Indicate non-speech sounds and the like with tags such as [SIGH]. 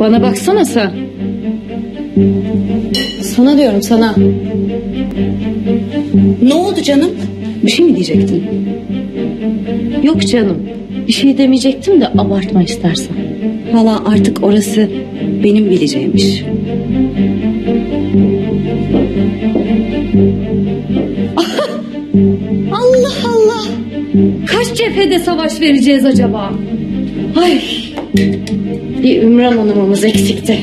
Bana baksana sen. Sana diyorum sana. Ne oldu canım? Bir şey mi diyecektin? Yok canım. Bir şey demeyecektim de abartma istersen. Hala artık orası benim bileceğimmiş. [LAUGHS] Allah Allah. Kaç cephede savaş vereceğiz acaba? Ay. Bir Ümran Hanım'ımız eksikti.